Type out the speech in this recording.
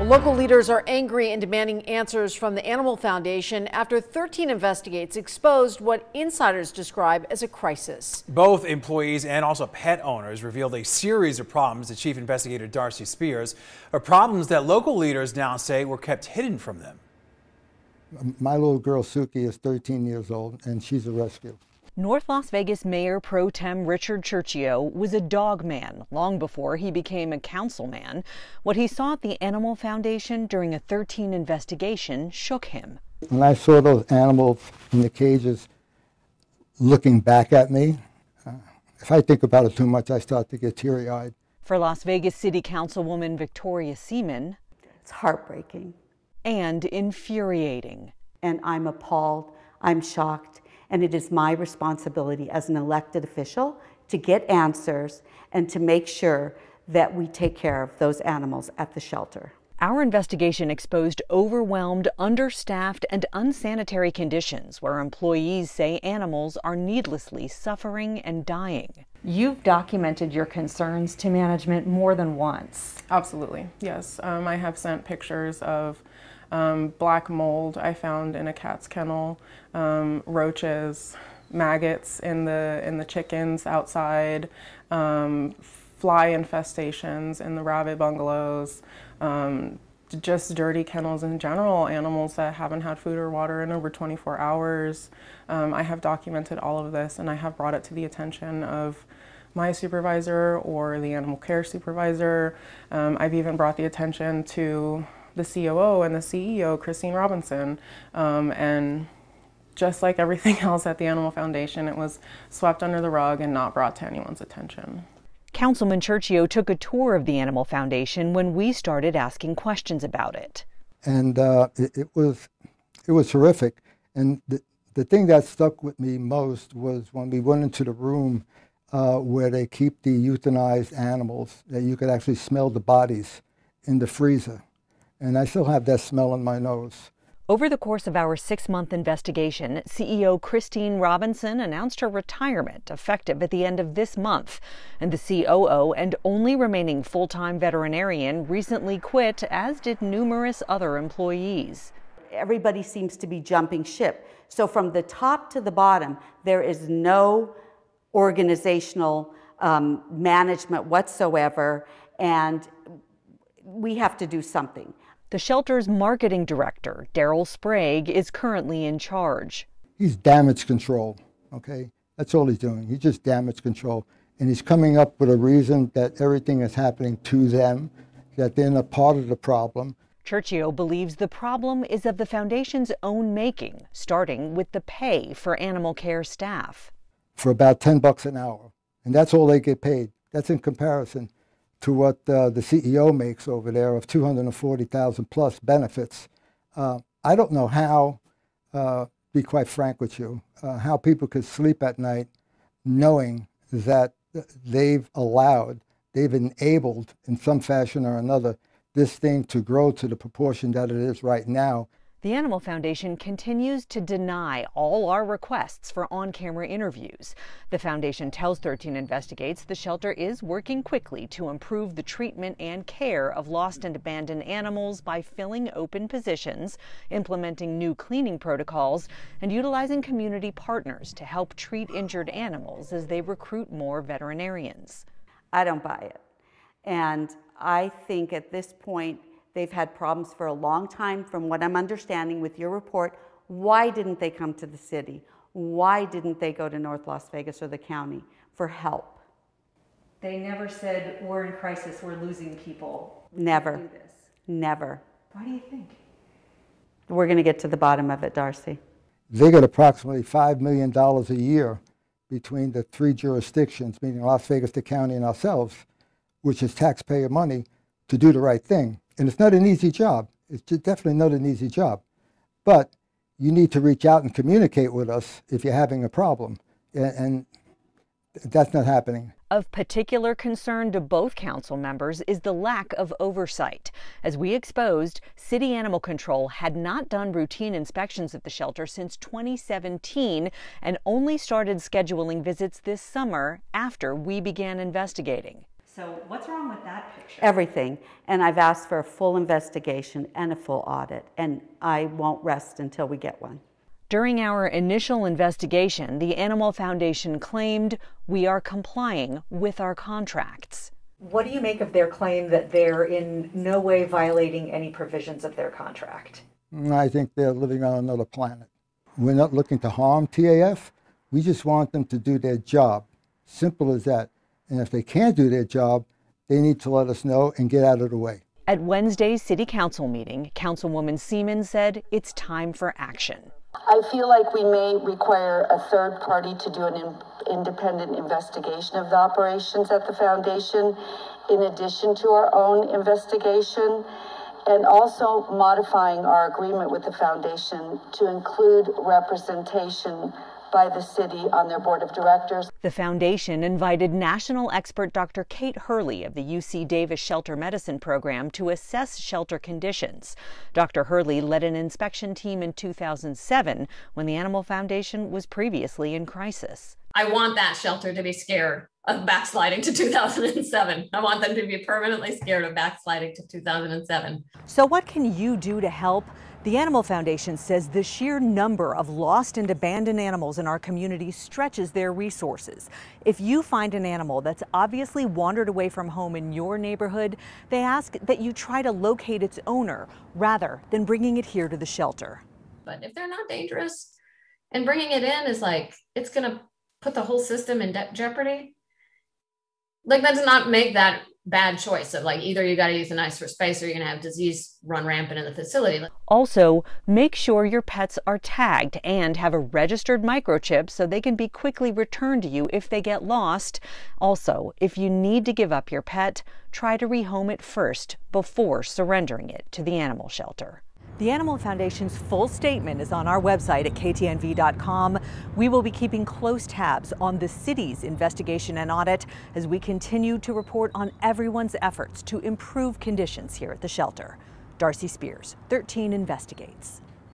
Local leaders are angry and demanding answers from the Animal Foundation after 13 investigates exposed what insiders describe as a crisis. Both employees and also pet owners revealed a series of problems to Chief Investigator Darcy Spears, are problems that local leaders now say were kept hidden from them. My little girl Suki is 13 years old and she's a rescue. North Las Vegas Mayor Pro Tem Richard Cherchio was a dog man long before he became a councilman. What he saw at the Animal Foundation during a 13 investigation shook him. When I saw those animals in the cages looking back at me, uh, if I think about it too much, I start to get teary eyed. For Las Vegas City Councilwoman Victoria Seaman, it's heartbreaking and infuriating. And I'm appalled, I'm shocked and it is my responsibility as an elected official to get answers and to make sure that we take care of those animals at the shelter. Our investigation exposed overwhelmed, understaffed, and unsanitary conditions where employees say animals are needlessly suffering and dying. You've documented your concerns to management more than once. Absolutely, yes. Um, I have sent pictures of um, black mold I found in a cat's kennel, um, roaches, maggots in the in the chickens outside, um, fly infestations in the rabbit bungalows, um, just dirty kennels in general, animals that haven't had food or water in over 24 hours. Um, I have documented all of this and I have brought it to the attention of my supervisor or the animal care supervisor. Um, I've even brought the attention to the COO and the CEO, Christine Robinson, um, and just like everything else at the Animal Foundation, it was swept under the rug and not brought to anyone's attention. Councilman Cherchio took a tour of the Animal Foundation when we started asking questions about it. And uh, it, it, was it was horrific. And the, the thing that stuck with me most was when we went into the room uh, where they keep the euthanized animals, that you could actually smell the bodies in the freezer and I still have that smell in my nose. Over the course of our six month investigation, CEO Christine Robinson announced her retirement effective at the end of this month. And the COO and only remaining full time veterinarian recently quit, as did numerous other employees. Everybody seems to be jumping ship. So, from the top to the bottom, there is no organizational um, management whatsoever, and we have to do something. The shelter's marketing director, Daryl Sprague, is currently in charge. He's damage control, okay? That's all he's doing. He's just damage control. And he's coming up with a reason that everything is happening to them, that they're not part of the problem. Cherchio believes the problem is of the foundation's own making, starting with the pay for animal care staff. For about 10 bucks an hour. And that's all they get paid. That's in comparison to what uh, the CEO makes over there of 240,000 plus benefits. Uh, I don't know how, uh, be quite frank with you, uh, how people could sleep at night knowing that they've allowed, they've enabled in some fashion or another this thing to grow to the proportion that it is right now the Animal Foundation continues to deny all our requests for on camera interviews. The Foundation tells 13 Investigates the shelter is working quickly to improve the treatment and care of lost and abandoned animals by filling open positions, implementing new cleaning protocols, and utilizing community partners to help treat injured animals as they recruit more veterinarians. I don't buy it. And I think at this point, They've had problems for a long time, from what I'm understanding with your report. Why didn't they come to the city? Why didn't they go to North Las Vegas or the county for help? They never said, We're in crisis, we're losing people. Never. Never. Why do you think? We're going to get to the bottom of it, Darcy. They get approximately $5 million a year between the three jurisdictions, meaning Las Vegas, the county, and ourselves, which is taxpayer money, to do the right thing. And it's not an easy job. It's definitely not an easy job. But you need to reach out and communicate with us if you're having a problem. And that's not happening. Of particular concern to both council members is the lack of oversight. As we exposed, City Animal Control had not done routine inspections at the shelter since 2017 and only started scheduling visits this summer after we began investigating. So what's wrong with that picture? Everything. And I've asked for a full investigation and a full audit, and I won't rest until we get one. During our initial investigation, the Animal Foundation claimed we are complying with our contracts. What do you make of their claim that they're in no way violating any provisions of their contract? Mm, I think they're living on another planet. We're not looking to harm TAF. We just want them to do their job. Simple as that. And if they can't do their job, they need to let us know and get out of the way. At Wednesday's City Council meeting, Councilwoman Seaman said it's time for action. I feel like we may require a third party to do an in independent investigation of the operations at the foundation in addition to our own investigation and also modifying our agreement with the foundation to include representation by the city on their board of directors. The foundation invited national expert Dr. Kate Hurley of the UC Davis Shelter Medicine Program to assess shelter conditions. Dr. Hurley led an inspection team in 2007 when the Animal Foundation was previously in crisis. I want that shelter to be scared of backsliding to 2007. I want them to be permanently scared of backsliding to 2007. So, what can you do to help? The Animal Foundation says the sheer number of lost and abandoned animals in our community stretches their resources. If you find an animal that's obviously wandered away from home in your neighborhood, they ask that you try to locate its owner rather than bringing it here to the shelter. But if they're not dangerous and bringing it in is like, it's going to put the whole system in jeopardy, like that does not make that bad choice of like either you got to use a nicer space or you're going to have disease run rampant in the facility. Also, make sure your pets are tagged and have a registered microchip so they can be quickly returned to you if they get lost. Also, if you need to give up your pet, try to rehome it first before surrendering it to the animal shelter. The Animal Foundation's full statement is on our website at ktnv.com. We will be keeping close tabs on the city's investigation and audit as we continue to report on everyone's efforts to improve conditions here at the shelter. Darcy Spears, 13 Investigates.